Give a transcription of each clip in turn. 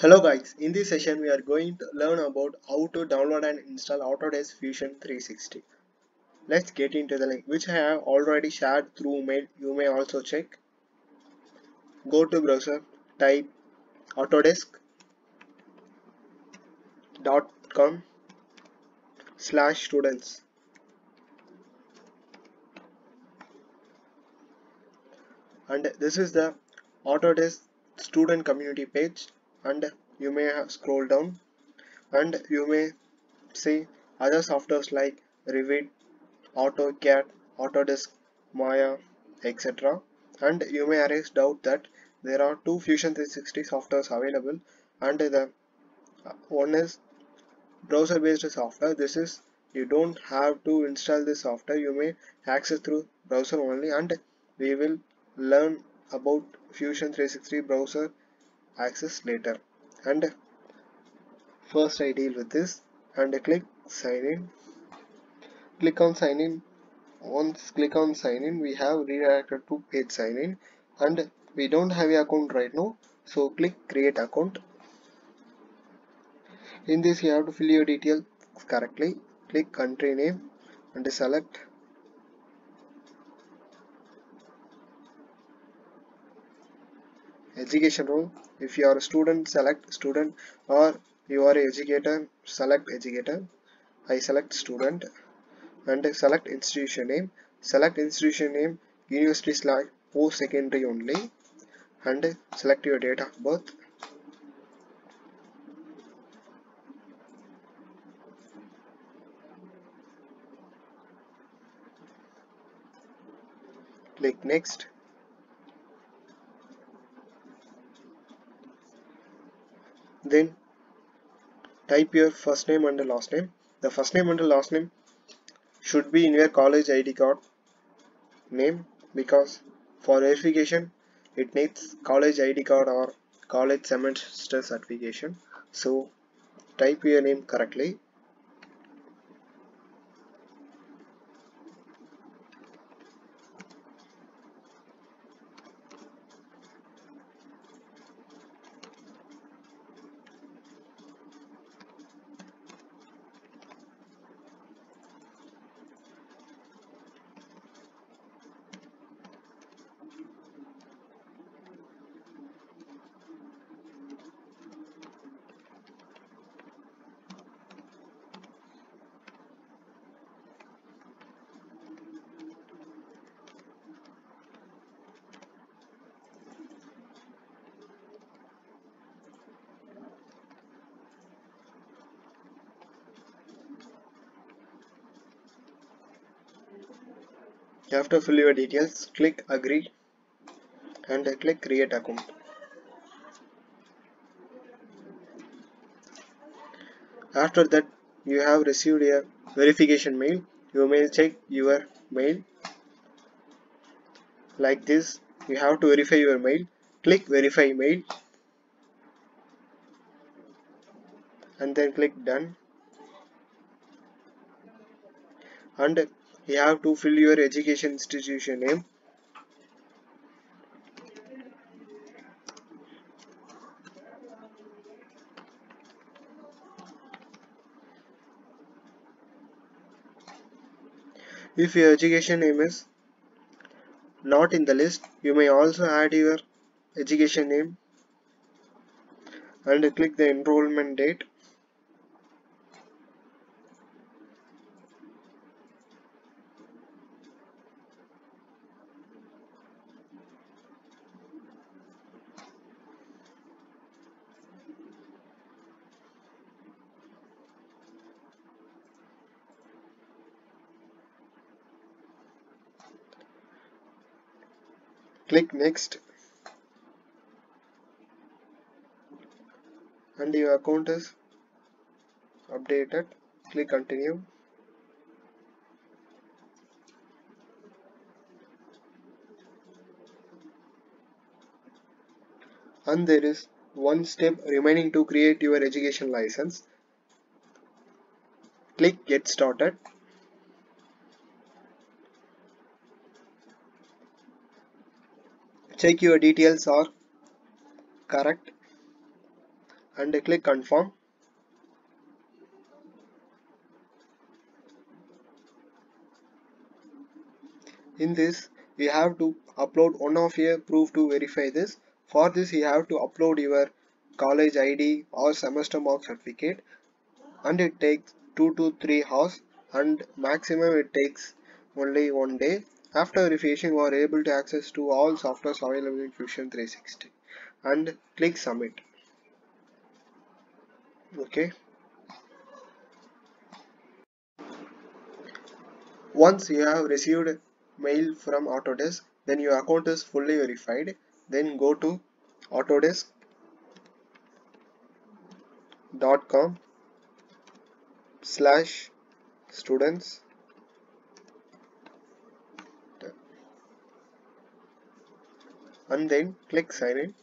Hello guys, in this session we are going to learn about how to download and install Autodesk Fusion 360. Let's get into the link which I have already shared through mail. You may also check. Go to browser, type autodesk.com slash students. And this is the Autodesk student community page and you may have scroll down and you may see other softwares like Revit, AutoCAD, Autodesk, Maya, etc. And you may arise doubt that there are two Fusion 360 softwares available and the uh, one is browser based software. This is you don't have to install this software. You may access through browser only and we will learn about Fusion 360 browser access later. And first I deal with this and click sign in. Click on sign in. Once click on sign in we have redirected to page sign in. And we don't have a account right now so click create account. In this you have to fill your details correctly. Click country name and select education role. If you are a student select student or you are a educator select educator. I select student and select institution name. Select institution name university slash post secondary only and select your date of birth. Click next then type your first name and the last name. The first name and the last name should be in your college id card name because for verification it needs college id card or college semester certification. So type your name correctly after fill your details click agree and click create account. After that you have received a verification mail. You may check your mail like this. You have to verify your mail. Click verify mail and then click done. And you have to fill your education institution name if your education name is not in the list you may also add your education name and click the enrollment date click next. And your account is updated. Click continue. And there is one step remaining to create your education license. Click get started check your details are correct and click confirm. In this you have to upload one of your proof to verify this. For this you have to upload your college id or semester mark certificate. And it takes 2 to 3 hours and maximum it takes only one day after verification you are able to access to all softwares available in fusion 360 and click submit. Okay. Once you have received mail from Autodesk then your account is fully verified. Then go to autodesk.com slash students and then click sign in.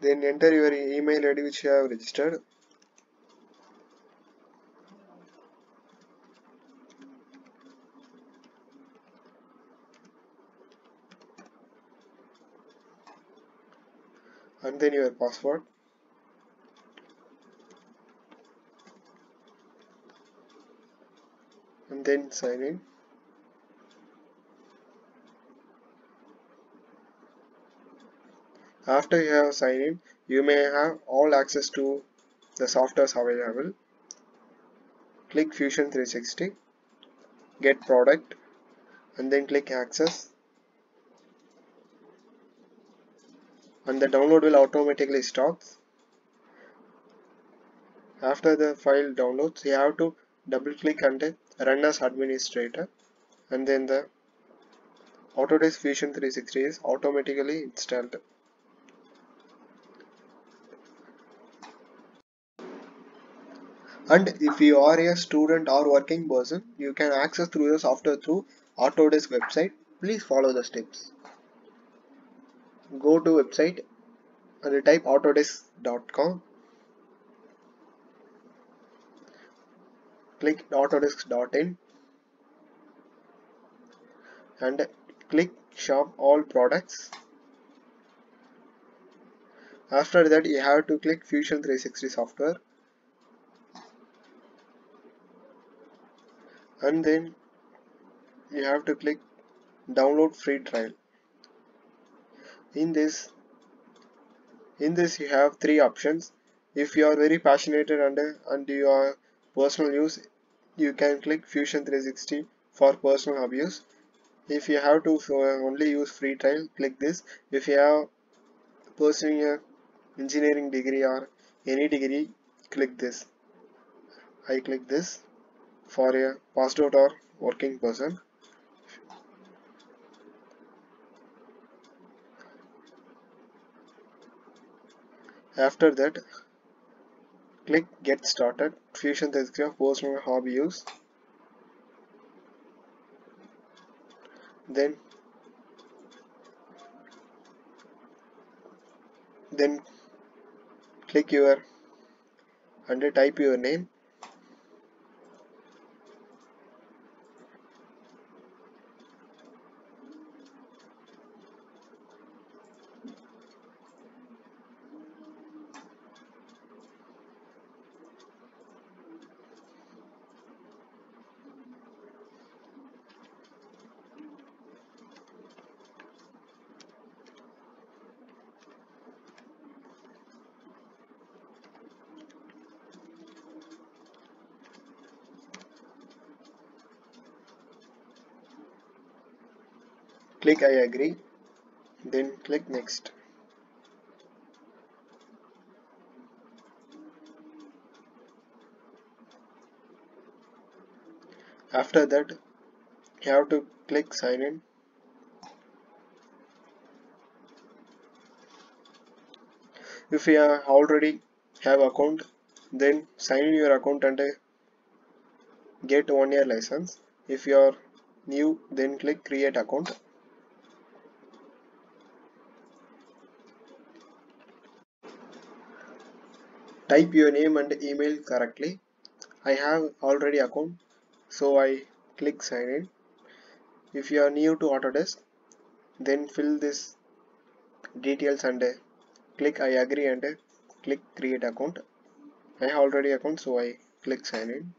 Then enter your email id which you have registered. And then your password and then sign in. After you have signed in you may have all access to the softwares available. Click fusion 360 get product and then click access. And the download will automatically start after the file downloads you have to double click on and run as administrator and then the Autodesk Fusion 360 is automatically installed. And if you are a student or working person you can access through the software through Autodesk website. Please follow the steps. Go to website and type autodesk.com click autodesk.in and click shop all products. After that you have to click fusion 360 software. And then you have to click download free trial. In this in this you have three options. If you are very passionate and and you are personal use you can click fusion 360 for personal use if you have to uh, only use free trial click this. If you have pursuing a engineering degree or any degree click this. I click this for a passed out or working person. After that click get started. Fusion 360 personal hobby use. Then then click your and type your name click I agree then click next. After that you have to click sign in. If you already have account then sign in your account and get one year license. If you are new then click create account type your name and email correctly. I have already account so I click sign in. If you are new to Autodesk then fill this details and uh, click I agree and uh, click create account. I have already account so I click sign in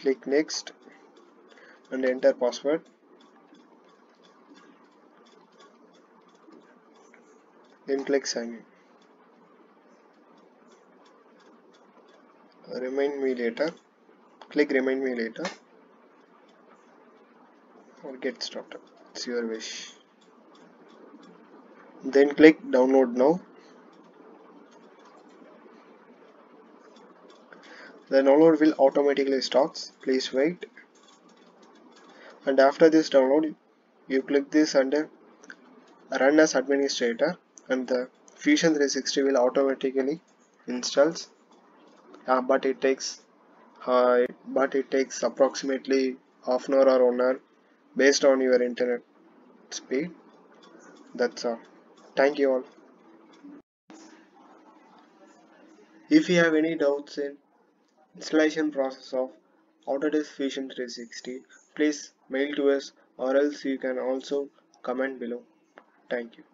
click next and enter password. Then click sign in. Remind me later. Click remind me later. Or get started it's your wish. Then click download now the download will automatically starts please wait. And after this download you click this under run as administrator and the fusion 360 will automatically installs uh, but it takes uh, but it takes approximately half an hour or one hour based on your internet speed. That's all. Thank you all. If you have any doubts in installation process of Autodesk Fusion 360 please mail to us or else you can also comment below. Thank you